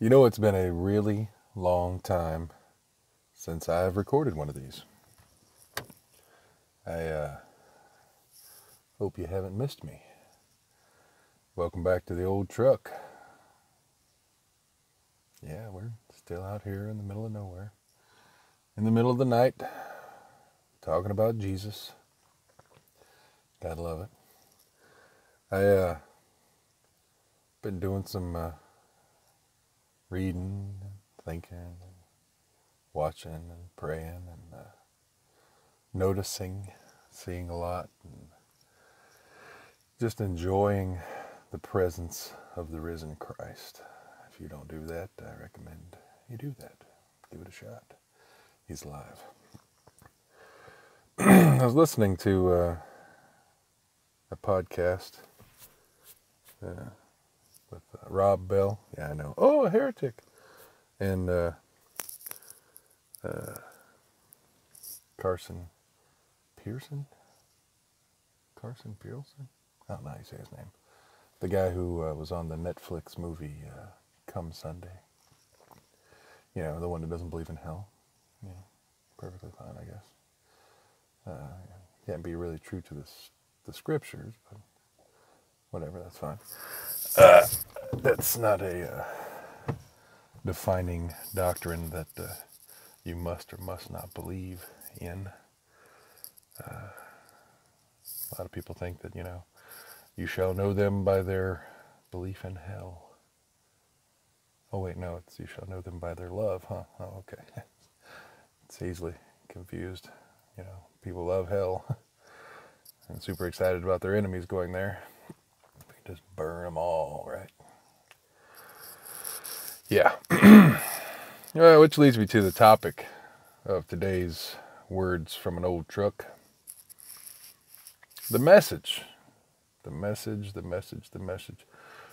You know, it's been a really long time since I've recorded one of these. I uh, hope you haven't missed me. Welcome back to the old truck. Yeah, we're still out here in the middle of nowhere, in the middle of the night, talking about Jesus. Gotta love it. I uh, been doing some uh, reading, and thinking, and watching, and praying, and uh, noticing, seeing a lot, and just enjoying the presence of the risen Christ. If you don't do that, I recommend you do that. Give it a shot. He's alive. I was listening to uh, a podcast uh, with uh, Rob Bell. Yeah, I know. Oh, a heretic. And uh, uh, Carson Pearson? Carson Pearson? I don't know how you say his name. The guy who uh, was on the Netflix movie uh, Come Sunday. You know, the one that doesn't believe in hell. Yeah, perfectly fine, I guess. Uh, can't be really true to this, the scriptures, but whatever, that's fine. Uh, that's not a uh, defining doctrine that uh, you must or must not believe in. Uh, a lot of people think that, you know, you shall know them by their belief in hell. Oh, wait, no, it's you shall know them by their love, huh? Oh, okay. it's easily confused. You know, people love hell and super excited about their enemies going there. Just burn them all, right? Yeah. well, which leads me to the topic of today's words from an old truck. The message. The message, the message, the message.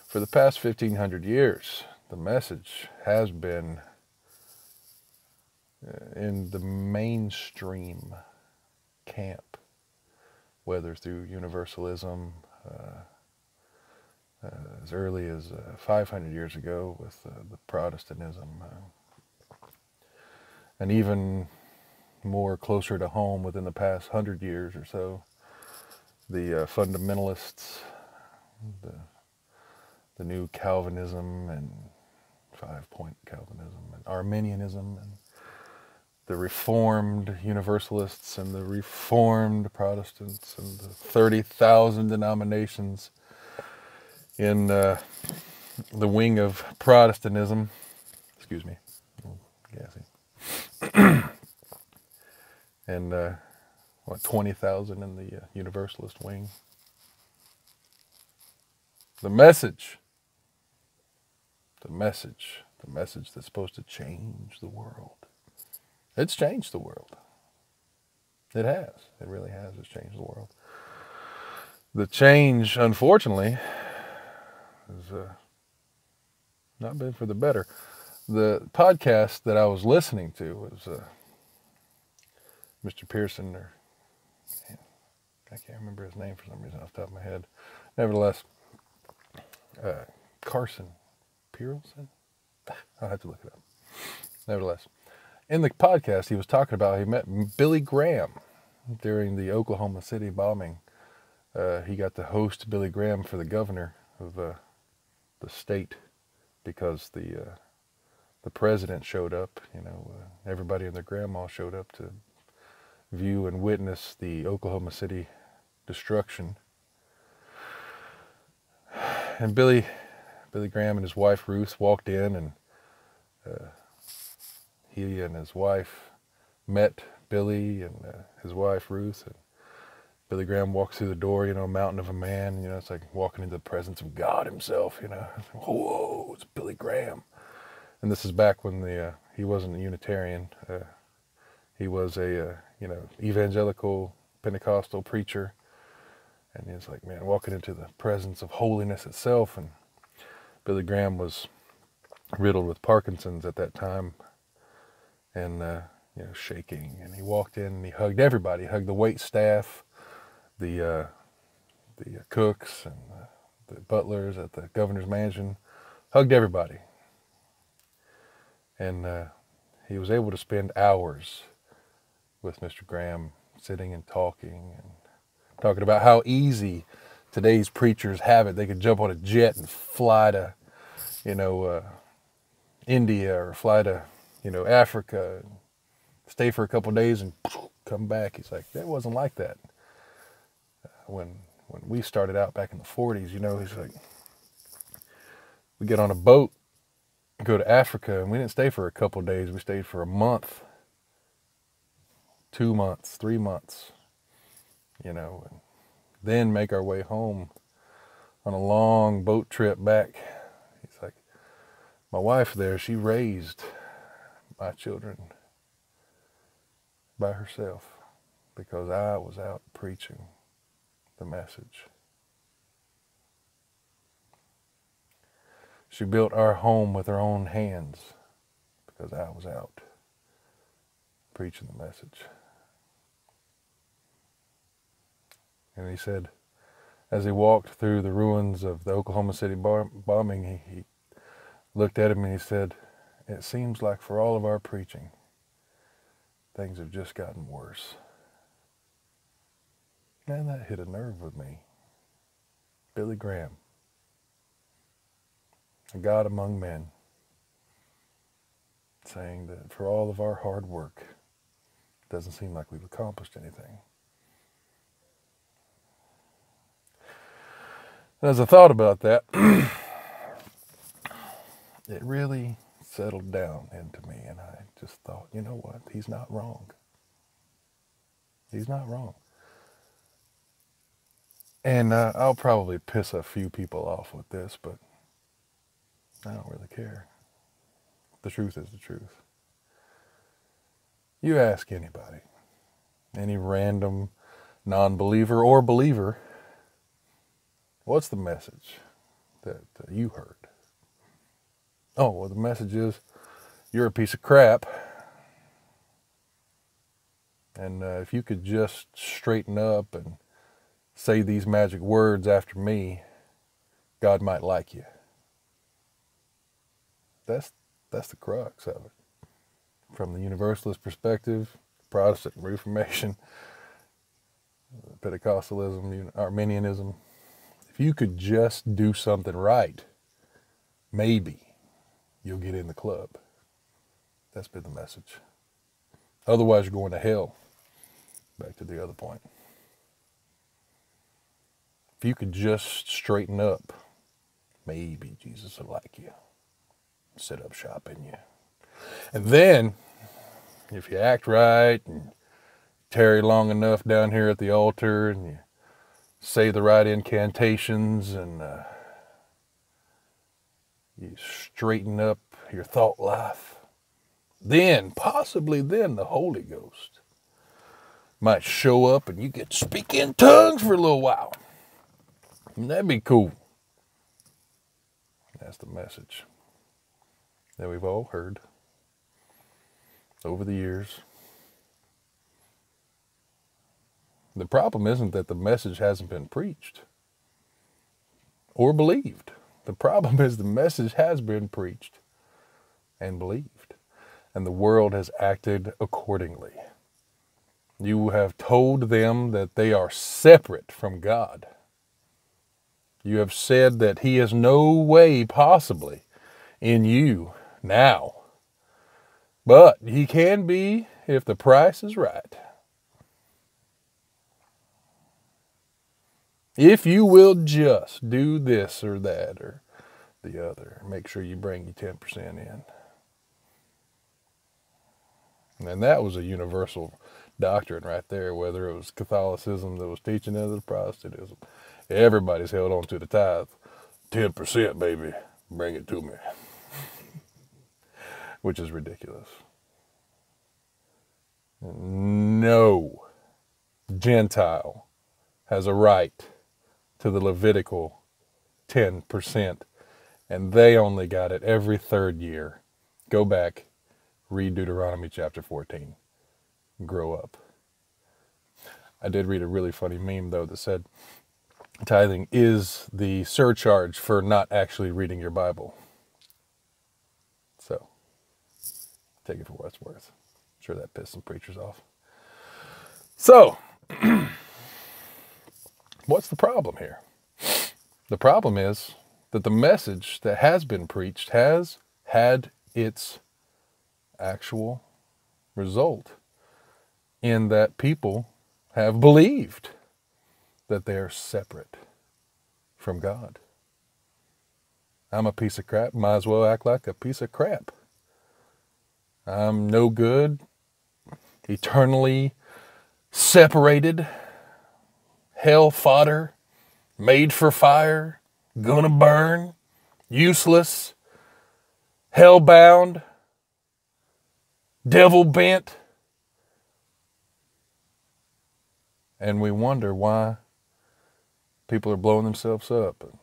For the past 1500 years, the message has been uh, in the mainstream camp, whether through universalism, uh, as early as uh, 500 years ago with uh, the Protestantism, uh, and even more closer to home within the past hundred years or so, the uh, fundamentalists, the the new Calvinism and five point Calvinism and Arminianism and the Reformed Universalists and the Reformed Protestants and the 30,000 denominations in uh, the wing of Protestantism. Excuse me, and uh, what, 20,000 in the uh, Universalist wing. The message, the message, the message that's supposed to change the world. It's changed the world. It has. It really has. It's changed the world. The change, unfortunately, has uh, not been for the better. The podcast that I was listening to was uh, Mr. Pearson, or I can't remember his name for some reason off the top of my head. Nevertheless, uh, Carson Pearson. I'll have to look it up. Nevertheless, in the podcast, he was talking about he met Billy Graham during the Oklahoma City bombing. Uh, he got to host Billy Graham for the governor of uh, the state because the uh, the president showed up. You know, uh, everybody and their grandma showed up to view and witness the Oklahoma City destruction. And Billy, Billy Graham and his wife Ruth walked in, and uh, he and his wife met Billy and uh, his wife Ruth. And Billy Graham walks through the door, you know, a mountain of a man. You know, it's like walking into the presence of God Himself. You know, whoa, it's Billy Graham. And this is back when the uh, he wasn't a Unitarian. Uh, he was a uh, you know evangelical Pentecostal preacher, and he's like, man, walking into the presence of holiness itself. And Billy Graham was riddled with Parkinson's at that time, and uh, you know shaking. And he walked in and he hugged everybody. He hugged the wait staff, the uh, the cooks and the, the butlers at the governor's mansion. Hugged everybody. And uh, he was able to spend hours with Mr. Graham sitting and talking and talking about how easy today's preachers have it. They could jump on a jet and fly to, you know, uh, India or fly to, you know, Africa, stay for a couple days and come back. He's like, that wasn't like that. When when we started out back in the 40s, you know, he's like, we get on a boat, go to Africa, and we didn't stay for a couple days. We stayed for a month, two months, three months, you know, and then make our way home on a long boat trip back. He's like, my wife there, she raised my children by herself because I was out preaching the message. She built our home with her own hands because I was out preaching the message. And he said, as he walked through the ruins of the Oklahoma City bombing, he, he looked at him and he said, It seems like for all of our preaching, things have just gotten worse. Man, that hit a nerve with me. Billy Graham, a God among men, saying that for all of our hard work, it doesn't seem like we've accomplished anything. as I thought about that, it really settled down into me, and I just thought, you know what? He's not wrong. He's not wrong. And uh, I'll probably piss a few people off with this, but I don't really care. The truth is the truth. You ask anybody, any random non believer or believer, What's the message that uh, you heard? Oh, well, the message is you're a piece of crap. And uh, if you could just straighten up and say these magic words after me, God might like you. That's that's the crux of it. From the Universalist perspective, Protestant Reformation, Pentecostalism, Arminianism, if you could just do something right, maybe you'll get in the club. That's been the message. Otherwise, you're going to hell. Back to the other point. You could just straighten up, maybe Jesus will like you. Set up shop in you. And then, if you act right and tarry long enough down here at the altar and you say the right incantations and uh, you straighten up your thought life, then, possibly then, the Holy Ghost might show up and you get speak in tongues for a little while. That'd be cool. That's the message that we've all heard over the years. The problem isn't that the message hasn't been preached or believed. The problem is the message has been preached and believed, and the world has acted accordingly. You have told them that they are separate from God. You have said that He is no way possibly in you now, but He can be if the price is right. If you will just do this or that or the other, make sure you bring your 10% in. And that was a universal doctrine right there, whether it was Catholicism that was teaching it or Protestantism. Everybody's held on to the tithe. 10%, baby. Bring it to me. Which is ridiculous. No Gentile has a right to the Levitical 10%, and they only got it every third year. Go back, read Deuteronomy chapter 14, grow up. I did read a really funny meme, though, that said tithing is the surcharge for not actually reading your Bible. So, Take it for what it's worth. I'm sure that pissed some preachers off. So, what's the problem here? The problem is that the message that has been preached has had its actual result in that people have believed that they are separate from God. I'm a piece of crap, might as well act like a piece of crap. I'm no good, eternally separated, hell fodder, made for fire, gonna burn, useless, hell bound, devil bent. And we wonder why people are blowing themselves up and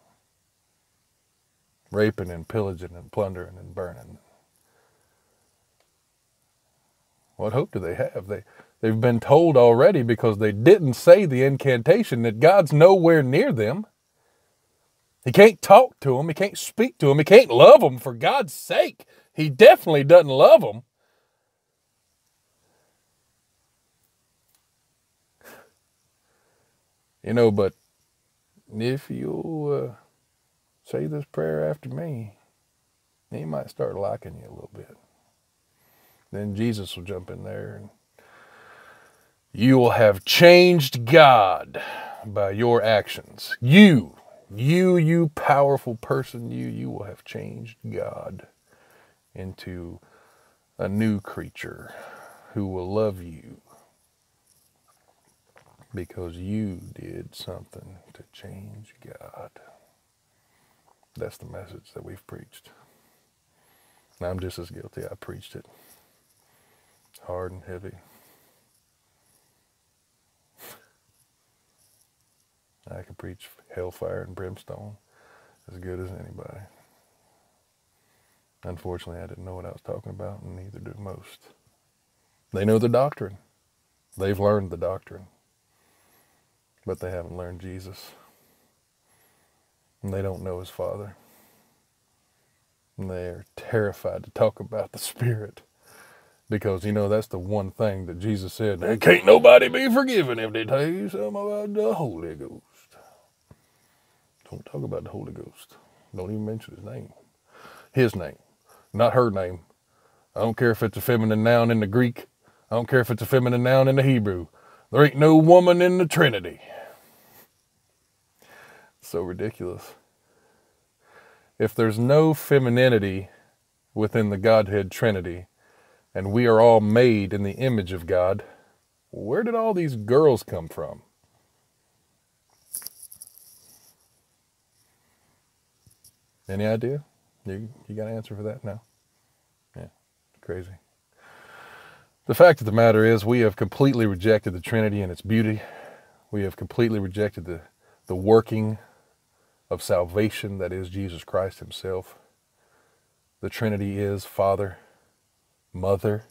raping and pillaging and plundering and burning. What hope do they have? They they've been told already because they didn't say the incantation that God's nowhere near them. He can't talk to them. He can't speak to them. He can't love them for God's sake. He definitely doesn't love them. You know, but if you uh, say this prayer after me, he might start liking you a little bit. Then Jesus will jump in there and you will have changed God by your actions. You, you, you powerful person, you, you will have changed God into a new creature who will love you because you did something to change God. That's the message that we've preached. And I'm just as guilty. I preached it hard and heavy. I can preach hellfire and brimstone as good as anybody. Unfortunately, I didn't know what I was talking about, and neither do most. They know the doctrine. They've learned the doctrine. But they haven't learned Jesus. And they don't know his Father. And they are terrified to talk about the Spirit. Because, you know, that's the one thing that Jesus said. There can't nobody be forgiven if they tell you something about the Holy Ghost. Don't talk about the Holy Ghost. Don't even mention his name. His name, not her name. I don't care if it's a feminine noun in the Greek. I don't care if it's a feminine noun in the Hebrew. There ain't no woman in the Trinity. So ridiculous. If there's no femininity within the Godhead Trinity, and we are all made in the image of God, where did all these girls come from? Any idea? You, you got an answer for that? No? Yeah, crazy. The fact of the matter is, we have completely rejected the Trinity and its beauty. We have completely rejected the, the working of salvation that is Jesus Christ Himself. The Trinity is Father, Mother,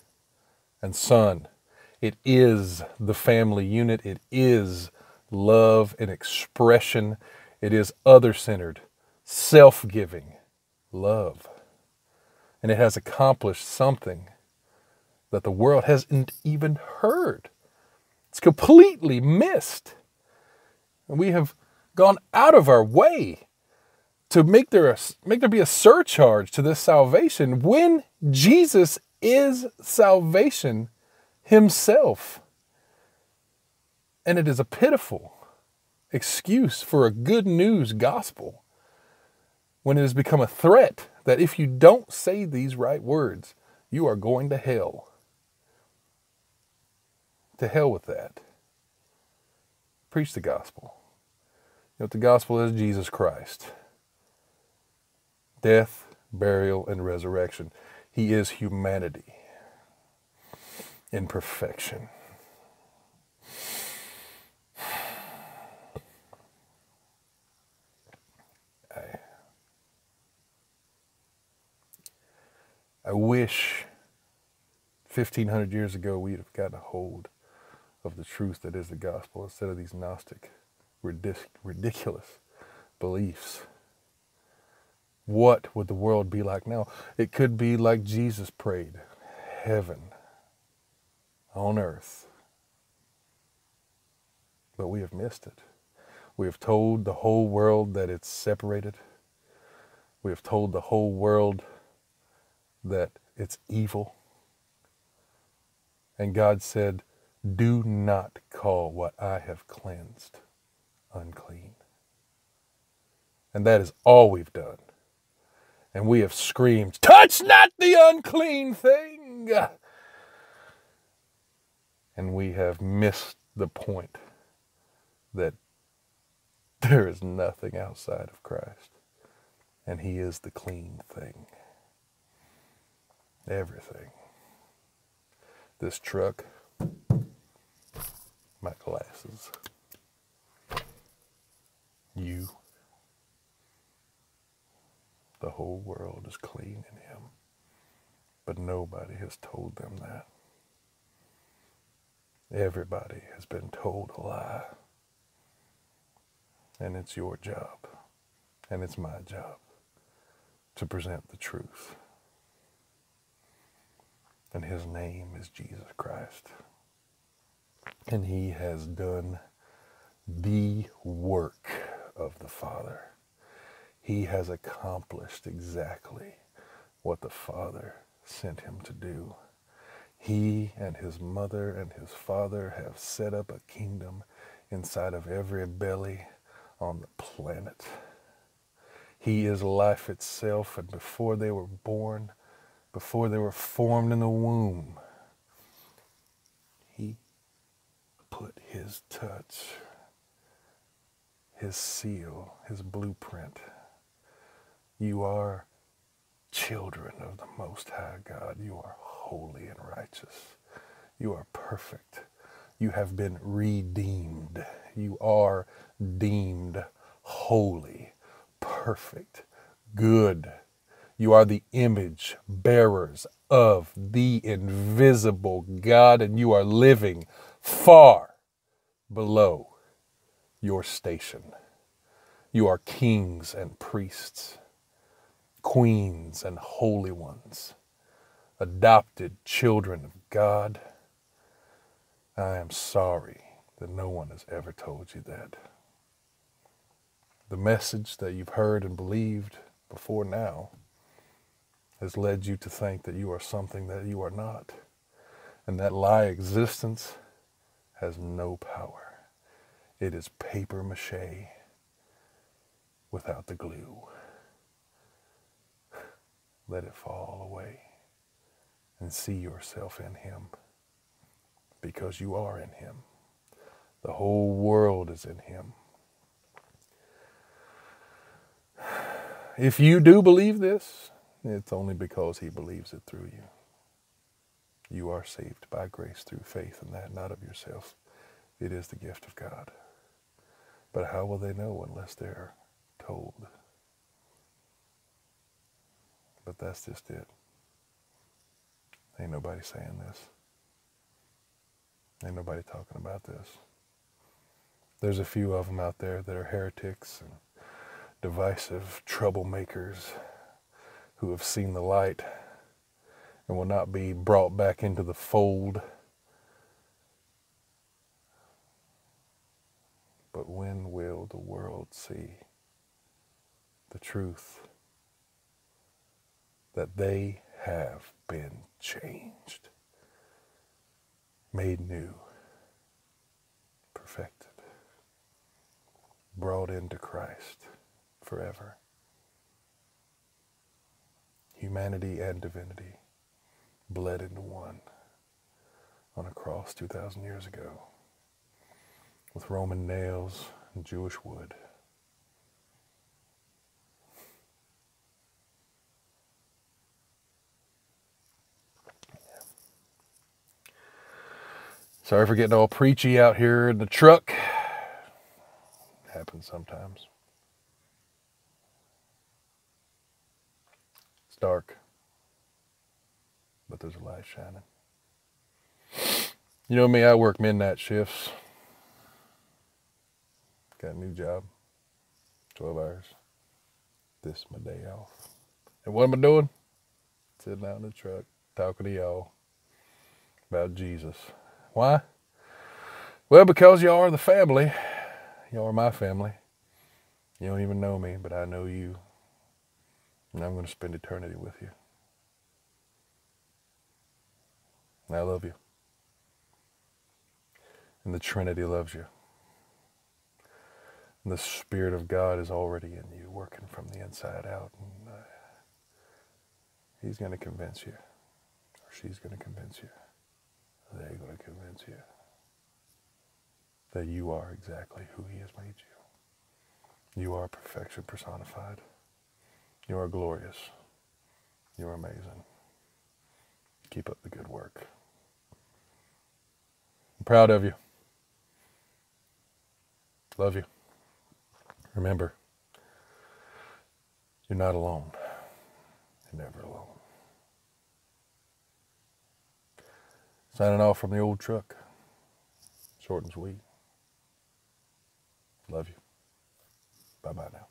and Son. It is the family unit. It is love and expression. It is other centered self giving love. And it has accomplished something that the world hasn't even heard. It's completely missed. And we have gone out of our way to make there, a, make there be a surcharge to this salvation when Jesus is salvation himself. And it is a pitiful excuse for a good news gospel when it has become a threat that if you don't say these right words, you are going to hell. To hell with that. Preach the gospel. You know what the gospel is? Jesus Christ. Death, burial, and resurrection. He is humanity in perfection. I wish 1500 years ago we'd have gotten a hold of the truth that is the gospel instead of these Gnostic, ridic- ridiculous beliefs. What would the world be like now? It could be like Jesus prayed heaven on earth. But we have missed it. We have told the whole world that it's separated. We have told the whole world that it's evil. And God said, Do not call what I have cleansed unclean. And that is all we've done. And we have screamed, Touch not the unclean thing! And we have missed the point that there is nothing outside of Christ. And He is the clean thing. Everything. This truck, my glasses, you, the whole world is clean in Him. But nobody has told them that. Everybody has been told a lie. And it's your job, and it's my job to present the truth. And his name is Jesus Christ. And he has done the work of the Father. He has accomplished exactly what the Father sent him to do. He and his mother and his father have set up a kingdom inside of every belly on the planet. He is life itself, and before they were born, before they were formed in the womb, He put His touch, His seal, His blueprint. You are children of the Most High God. You are holy and righteous. You are perfect. You have been redeemed. You are deemed holy, perfect, good. You are the image bearers of the invisible God, and you are living far below your station. You are kings and priests, queens and holy ones, adopted children of God. I am sorry that no one has ever told you that. The message that you've heard and believed before now has led you to think that you are something that you are not. And that lie existence has no power. It is paper mache without the glue. Let it fall away and see yourself in Him because you are in Him. The whole world is in Him. If you do believe this, it's only because He believes it through you. You are saved by grace through faith, and that not of yourself. It is the gift of God. But how will they know unless they're told? But that's just it. Ain't nobody saying this. Ain't nobody talking about this. There's a few of them out there that are heretics and divisive troublemakers who have seen the light and will not be brought back into the fold. But when will the world see the truth that they have been changed, made new, perfected, brought into Christ forever? Humanity and divinity bled into one on a cross 2,000 years ago with Roman nails and Jewish wood. Sorry for getting all preachy out here in the truck. happens sometimes. It's dark, but there's a light shining. You know me, I work midnight shifts. Got a new job, 12 hours. This is my day off. And what am I doing? Sitting out in the truck, talking to y'all. about Jesus. Why? Well, because y'all are the family. Y'all are my family. You don't even know me, but I know you. And I'm going to spend eternity with you. And I love you. And the Trinity loves you. And the Spirit of God is already in you, working from the inside out. And, uh, he's going to convince you, or she's going to convince you, they're going to convince you that you are exactly who He has made you. You are perfection personified. You are glorious. You are amazing. Keep up the good work. I'm proud of you. Love you. Remember, you're not alone. You're never alone. Signing off from the old truck. Short and sweet. Love you. Bye bye now.